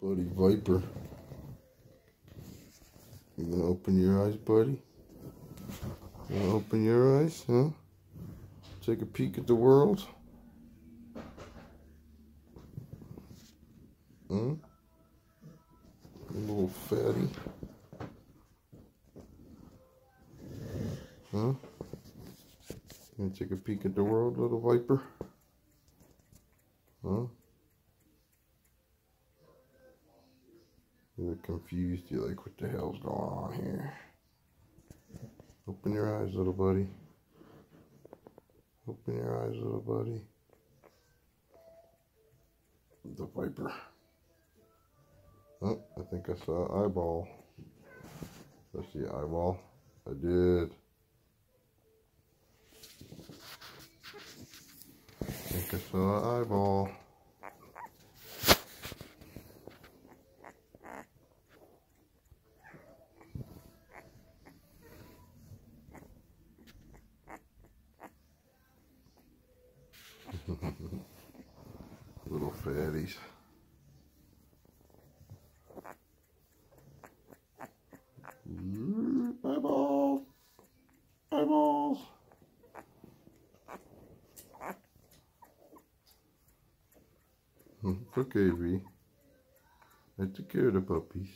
Buddy Viper. You gonna open your eyes, buddy? You gonna open your eyes, huh? Take a peek at the world? Hmm? You little fatty. Huh? Gonna take a peek at the world, little viper? Huh? You're confused. You're like, what the hell's going on here? Open your eyes, little buddy. Open your eyes, little buddy. The viper. Oh, I think I saw eyeball. I see eyeball. I did. I think I saw eyeball. Little fatties. Mm, eyeballs. Eyeballs. It's okay, V. I took care of the puppies.